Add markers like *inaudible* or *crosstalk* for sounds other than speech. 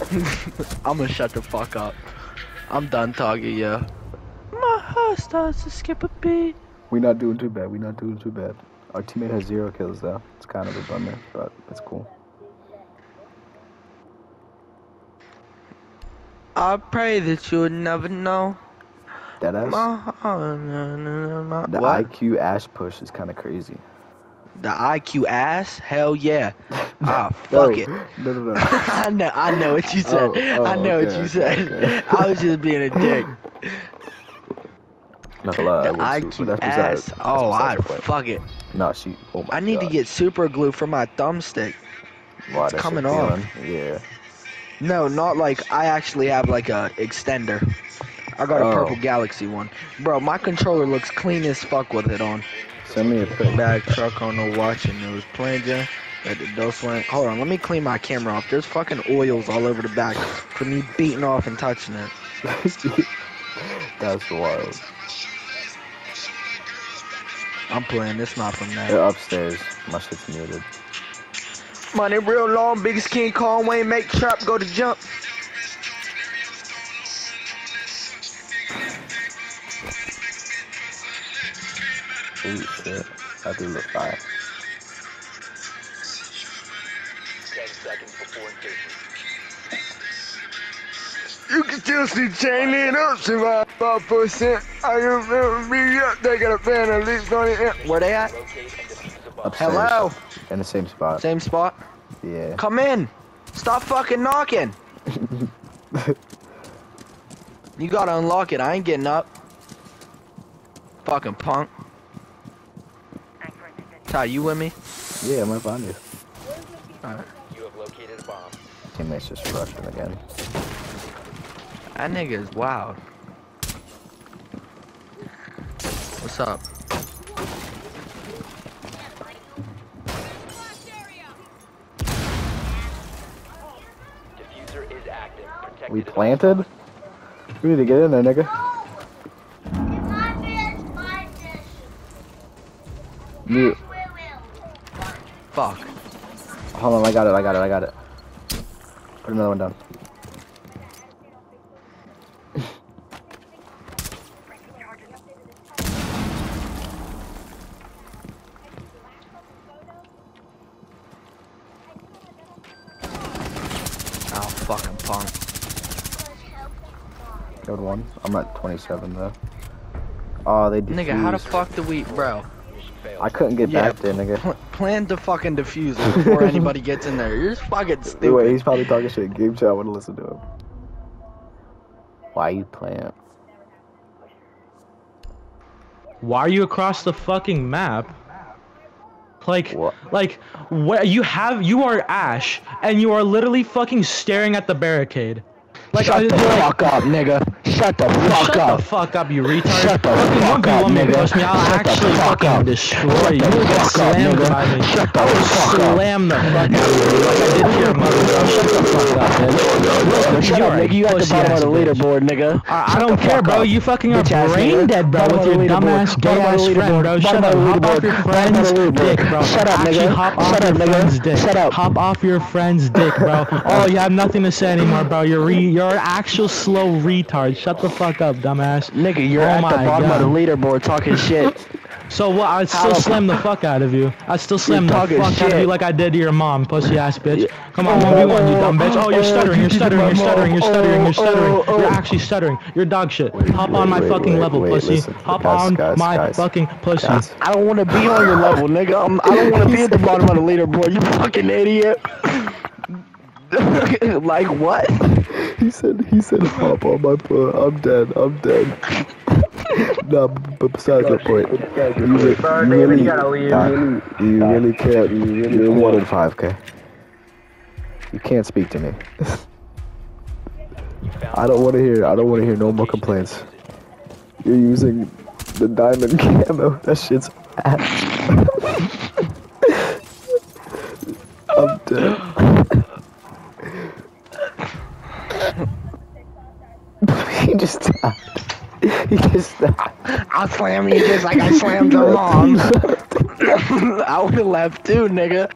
*laughs* I'm gonna shut the fuck up. I'm done talking, yeah. My heart starts to skip a beat. We're not doing too bad. We're not doing too bad. Our teammate has zero kills though. It's kind of a bummer, but it's cool. I pray that you would never know. That ass. My heart, na, na, na, na. The What? IQ ash push is kind of crazy. The IQ ass? Hell yeah. *laughs* Ah, fuck it. No, no, no. *laughs* I know, I know what you said. Oh, oh, I know what you said. okay. *laughs* I was just being a dick. Not a lot. The IQ too, but that's ass. Oh, I besides the point. fuck it. No, she. Oh my I need to get super glue for my thumbstick. Wow, it's coming off. Yeah. No, not like I actually have like a extender. I got a Oh. purple Galaxy one. Bro, my controller looks clean as fuck with it on. Send me a pic. Bag truck on the watch and it was playing Jen. At the dose went. Hold on, let me clean my camera off. There's fucking oils all over the back for me beating off and touching it. *laughs* That's wild. I'm playing this not from that. They're upstairs. My shit's muted. Money real long, biggest King Conway, make trap go to jump. Holy shit. That dude look fire. 10 seconds before insertion. You can still see chain it up, survive five percent. I remember me up, they got a fan of leaks on it. Where they at? Locate and defuse the bomb. Upstairs. Hello? In the same spot. Same spot. Yeah. Come in. Stop fucking knocking. *laughs* You gotta unlock it. I ain't getting up. Fucking punk. Ty, you with me? Yeah, I'm right behind you. You have located a bomb. Teammates just rushing again. That nigga is wild. What's up? Defuser is active. Protected We planted? We need to get in there, nigga. You, Fuck. hold on, I got it, I got it, I got it. Put another one down. *laughs* Oh, fucking punk. Killed one. I'm at 27 though. Oh, they defused. Nigga, how the fuck do we, bro? Failed. I couldn't get Yeah. back there, nigga. Pl- plan to fucking defuse it before anybody gets in there. You're just fucking *laughs* stupid. Wait, he's probably talking shit. Game chat. I want to listen to him. Why you playing? Why are you across the fucking map? Like, What? like, where you have you are Ash, and you are literally fucking staring at the barricade. Like, Shut I- the like, fuck up, nigga. Shut the fuck Shut up. the fuck up, you retard. Shut the fucking fuck up, v1 me, nigga. trust me, I'll Shut the actually fuck fucking up. destroy Shut you. You'll get fuck up, slammed nigga. by me. Shut the fuck up. slam the fuck out of you like I did to your mother. Shut the fuck up, bitch. Shut up, You're a nigga. You at the bottom of the leaderboard, nigga. I, I Shut don't care, bro. up. You fucking are Bitch brain nigga. dead, bro, with your dumbass leaderboard. gay Bottom of ass the friend, bro. Shut up. Hop off your leaderboard. Bottom of friend's dick, bro. Shut up, nigga. hop off Shut your up, nigga. friend's dick. Shut up. Hop off your friend's dick, bro. *laughs* Oh, you have nothing to say anymore, bro. You're re- you're an actual slow retard. Shut the fuck up, dumbass. Nigga, you're Oh at the bottom God. of the leaderboard talking *laughs* shit. So what? I'd still slam the fuck out of you. I'd still slam the fuck out of you like I did to your mom, pussy ass bitch. Come on, one v one, you dumb bitch. Oh, you're oh, oh, oh, stuttering. You're stuttering. You're stuttering. You're stuttering. You're stuttering. Oh, oh, oh. You're actually stuttering. You're dog shit. Hop wait, on my wait, fucking level, pussy. listen. Hop Guys, on guys, my guys. fucking pussy. I don't want to be on your level, nigga. I'm, I don't want to be at the bottom of the leaderboard. You fucking idiot. *laughs* like what? He said, he said, hop on my foot. I'm dead. I'm dead. *laughs* no, but besides the point, you, re- you really, Doc, you really can't. You're one in five, okay? You can't speak to me. I don't want to hear. I don't want to hear no more complaints. You're using the diamond *laughs* camo. That shit's ass. *laughs* I'm dead. he just stopped. Stopped. I'll slam you just like I slammed your mom. *laughs* I would have left too, nigga.